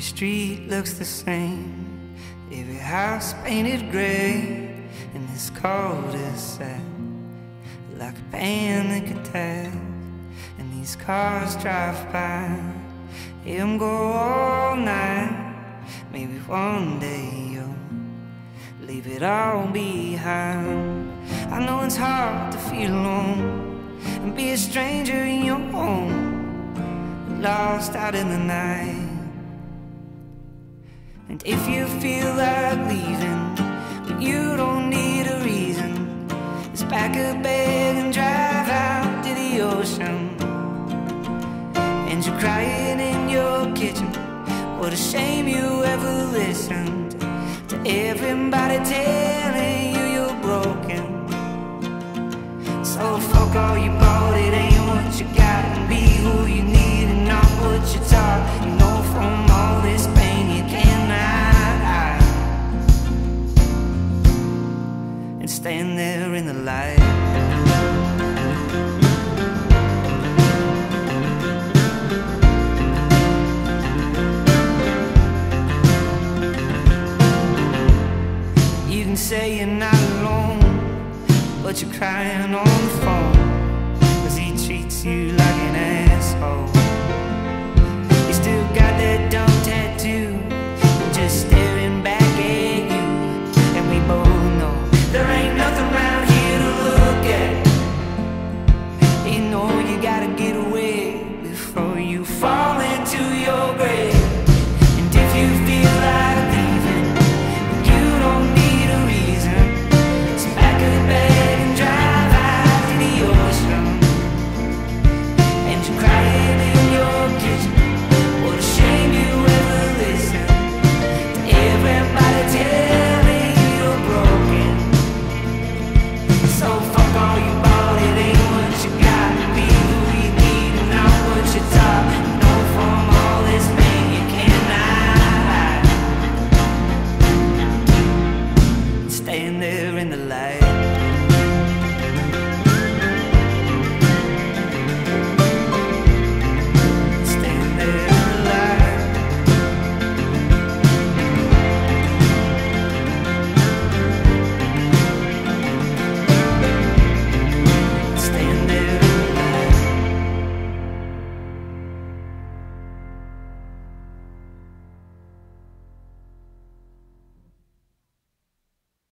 street looks the same, every house painted gray, and this cold is sad, like a panic attack. And these cars drive by, hear them go all night. Maybe one day you'll leave it all behind. I know it's hard to feel alone and be a stranger in your home, lost out in the night. And if you feel like leaving, but you don't need a reason, just pack a bag and drive out to the ocean. And you're crying in your kitchen. What a shame you ever listened to everybody telling you you're broken. So fuck all you bought, it ain't what you got, and be who you need and not what you taught. Stand there in the light. You can say you're not alone, but you're crying on the phone. You fall there in the light.